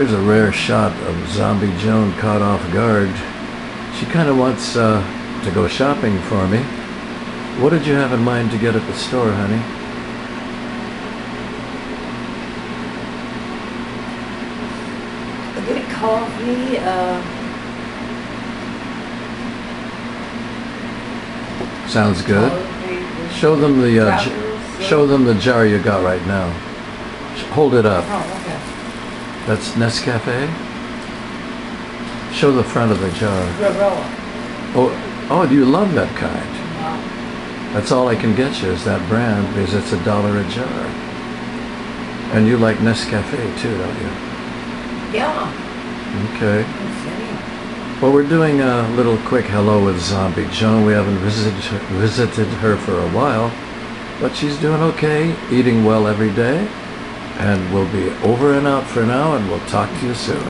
Here's a rare shot of Zombie Joan caught off guard. She kind of wants uh, to go shopping for me. What did you have in mind to get at the store, honey? Bit of coffee, uh, Sounds good. Show them the uh, j- show them the jar you got right now. Hold it up. Oh, okay. That's Nescafe. Show the front of the jar. Gabriela. Oh, oh, do you love that kind? Wow. That's all I can get you is that brand because it's a dollar a jar. And you like Nescafe too, don't you? Yeah. Okay. Well, we're doing a little quick hello with Zombie Joan. We haven't visited visited her for a while, but she's doing okay, eating well every day, and we'll be over and out for now, and we'll talk to you soon.